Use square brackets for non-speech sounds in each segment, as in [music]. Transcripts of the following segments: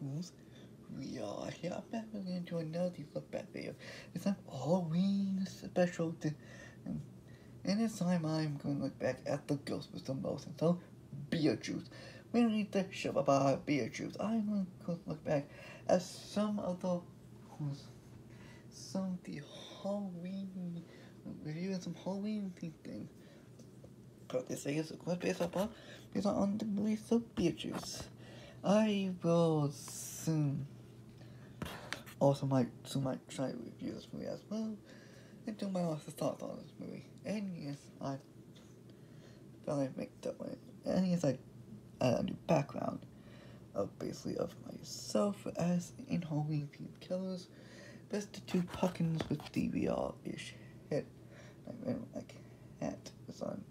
fools. We are here. I'm back again to another look back video. It's an Halloween special. To, and, um, and this time I'm going to look back at the Ghostbuster Most And so Beetlejuice. We need to show about Beetlejuice. I'm going to look back at some of the some of the Halloween reviewing some Halloween things. Cause this is a good based on based on the movie of Beetlejuice. I will soon also might soon might try to review this movie as well and do my honest thoughts on this movie. And yes, I finally make that way. And yes, I add a new background of basically of myself as in Halloween themed killers. Best the two puckins with DVR ish hit. I mean, like hat [clears throat] was on.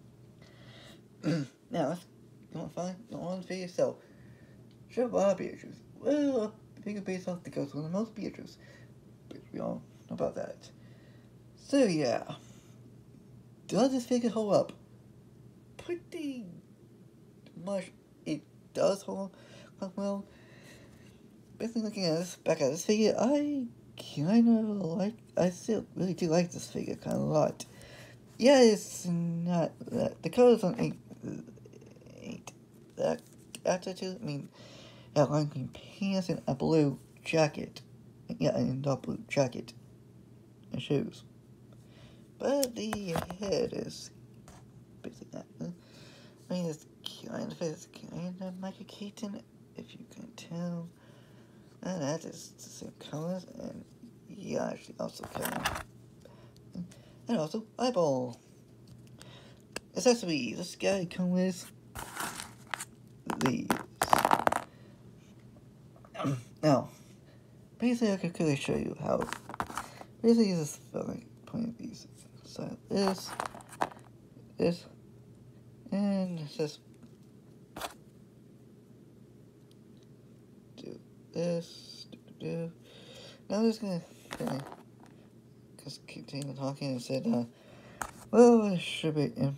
now let's go find on for yourself. Sure, Bob Beetlejuice. Well, the figure based off the ghost of the most Beetlejuice. But we all know about that. So yeah. Does this figure hold up? Pretty much it does hold up well. Basically looking at this back at this figure, I kinda like I still really do like this figure kinda a lot. Yeah, it's not that the colors on ain't ain't that attitude. I mean green pants and a blue jacket. Yeah, and a blue jacket and shoes. But the head is basically that. I mean, it's kind of is kind of Michael Keaton, if you can tell. And that is the same colors, and yeah, actually also color. And also eyeball. Accessories. This guy comes with these. [clears throat] now, basically, I could clearly show you how. Basically, this is like putting these inside this, this, and this. Do this, do, do. Now I'm just gonna, gonna just continue talking and said, uh, well, it should be in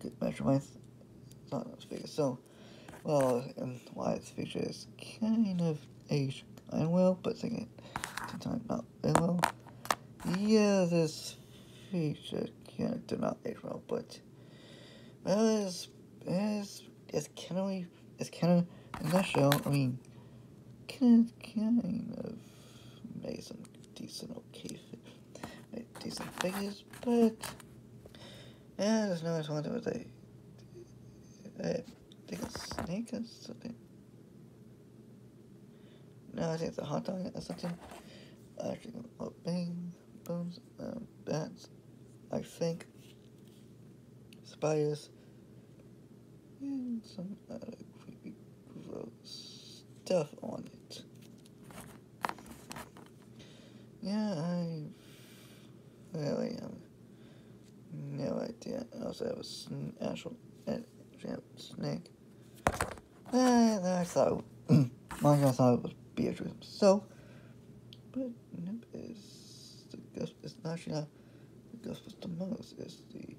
good measurements. It's not as big as so. Well, and why this feature is kind of aged kind of well, but second time not very well. Yeah, this feature kind of did not age well, but well, it's it's it's kind of it's kind of in that show. I mean, kind of kind of made some decent okay decent figures, but yeah, there's no one with a I think a snake or something. No, I think it's a hot dog or something. Actually, oh, bang, bones, um, bats, I think, spiders, and some other creepy, gross stuff on it. Yeah, I really have no idea. I also have a actual snake. And I thought, my God, I thought it was Beetlejuice himself. But nope, it's the ghost. It's actually not the Ghostbuster most. It's the.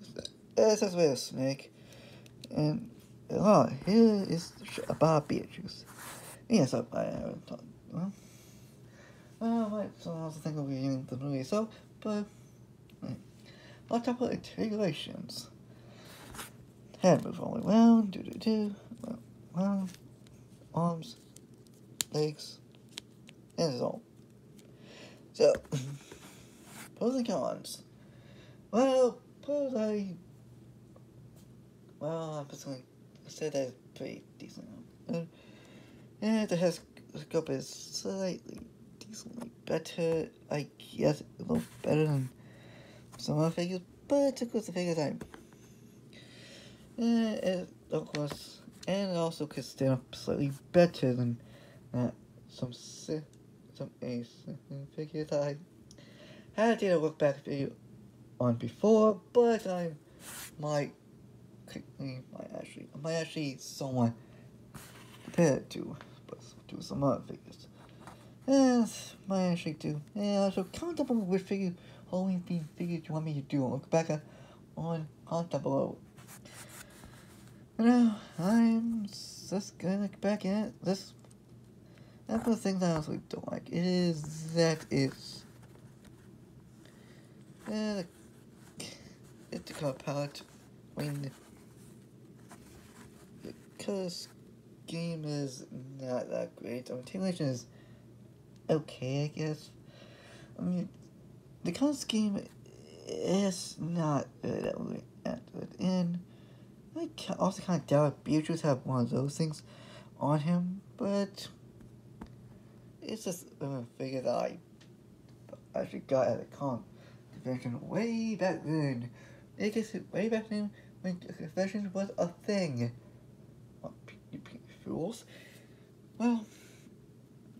It's, the, it's this way a snake. And oh, here is about Beetlejuice. Yes, I, I haven't talked. Well, well, right, so I was thinking of reviewing the movie, so, but. Hmm, right. Let's talk about articulations. Head move all the around, do do do, well, arms, legs, and it's all. So, [laughs] pros and cons. Well, pros I, well, I personally say that's pretty decent. And the head scope is slightly decently better, I guess, a little better than some other figures, but of course the figures I, and it, of course, and it also could stand up slightly better than that some some ace figures I had to look back video on before, but I might might actually I might actually somewhat prepared to do some other figures. Yes, might actually do. Yeah, so comment down below which figure Halloween themed figures you want me to do. Look back on comment down below. You I'm just gonna look back in it? This that's the thing that I honestly don't like. It is that it's uh, it's the color palette. I mean, because game is not that great. I mean, Tailation is okay, I guess. I mean, the color scheme is not good at. And I also kind of doubt Beetlejuice have one of those things on him, but it's just a figure that I actually got at a con convention way back then. It gets way back then when convention was a thing. Fools? Well,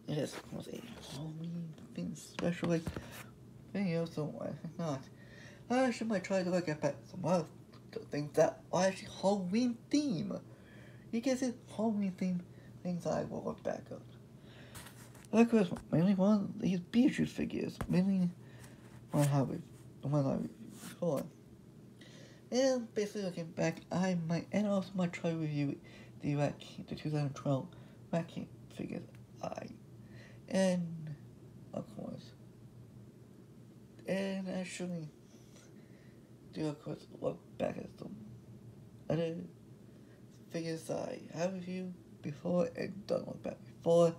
it was a Halloween thing special, like, video, so why not? I should might try to look at some other things that are actually Halloween theme. You can see Halloween theme things I will look back on. Of course, mainly one of these Beetlejuice figures, mainly one have it, the one I before. And basically looking back, I might, and also might try review the Rat King, the 2012 Rat King figures I, and of course, and actually do of course look back at some other figures I have reviewed before and don't look back before.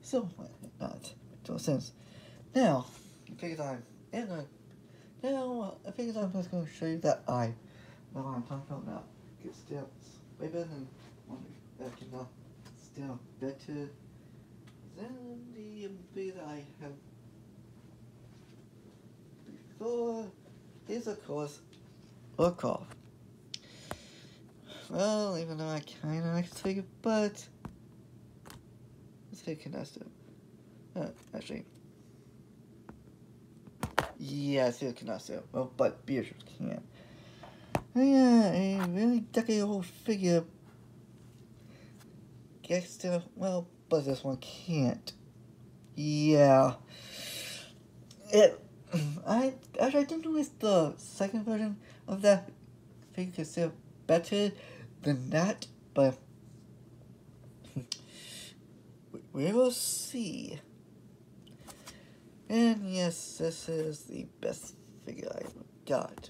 So not? no sense. Now, figures I'm and I now I figures I'm just gonna show you that I know what I'm talking about now. Get steps way better than one that cannot still better than the figures I have before is of course off. Well, even though I kinda like to take it, but let's take. Uh, actually. Yeah, I see the Canesta. Well, but Beetlejuice can't. Yeah, a really decade old figure gets to, well, but this one can't. Yeah. It I actually I didn't notice the second version of that figure is still better than that, but [laughs] we will see. And yes, this is the best figure I got.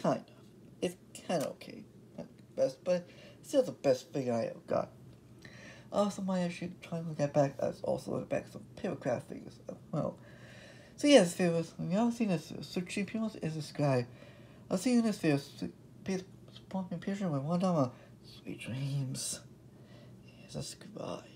Kind of. It's kind of okay. Not the best, but still the best figure I ever got. Also, my actually try and look at back, as also back some papercraft figures as well. So yes, viewers, when y'all seen this, so cheap people is this guy. I'll see you in this video. Please support picture with one. Sweet dreams. Yes, that's goodbye.